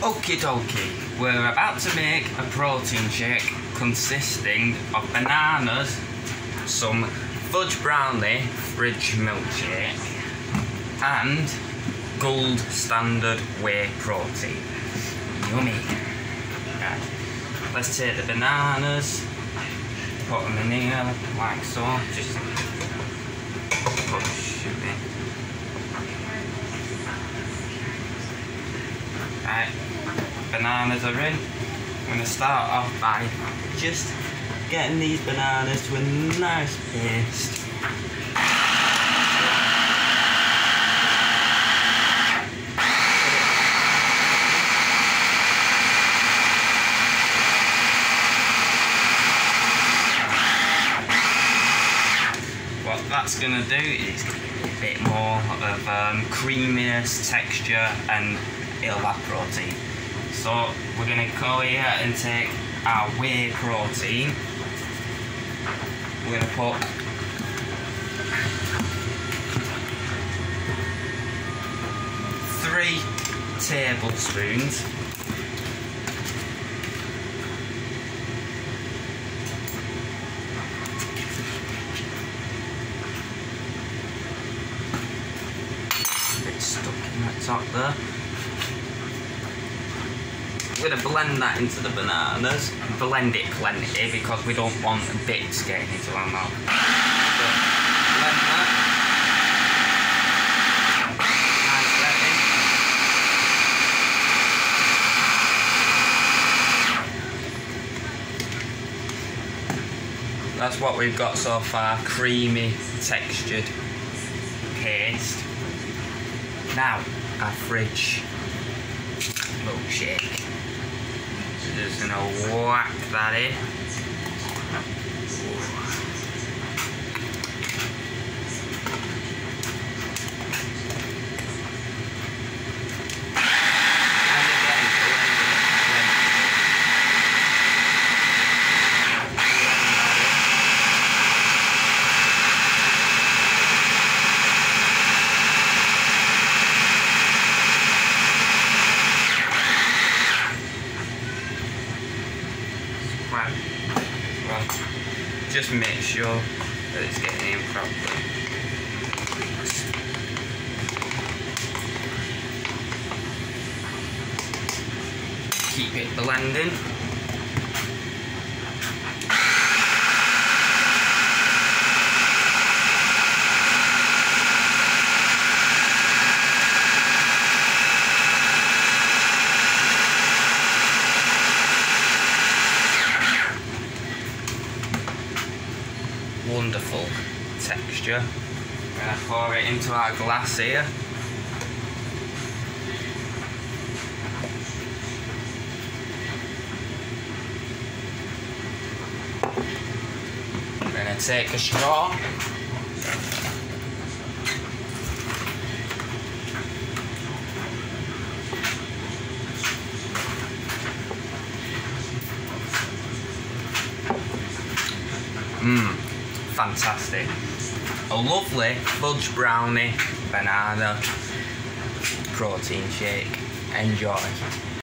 Okie dokie, we're about to make a protein shake consisting of bananas, some fudge brownie Frijj milkshake, and gold standard whey protein. Yummy. Right. Let's take the bananas, put them in here like so, just push it in. Right, bananas are in. I'm going to start off by just getting these bananas to a nice paste. What that's going to do is give it a bit more of um, creaminess, texture and it'll have protein. So we're to go here and take our whey protein. We're to put three tablespoons stuck in that top there. We're to blend that into the bananas. Blend it plenty because we don't want bits getting into our mouth. So, blend that. That's what we've got so far, creamy, textured paste. Now, our Frijj milkshake. Just gonna whack that in. And again, blend it, blend it. Blend that in. Right. Well, just make sure that it's getting in properly. Keep it blending. Wonderful texture. We're Gonna pour it into our glass here. We're Gonna take a straw. Mmm, fantastic. A lovely fudge brownie banana protein shake. Enjoy.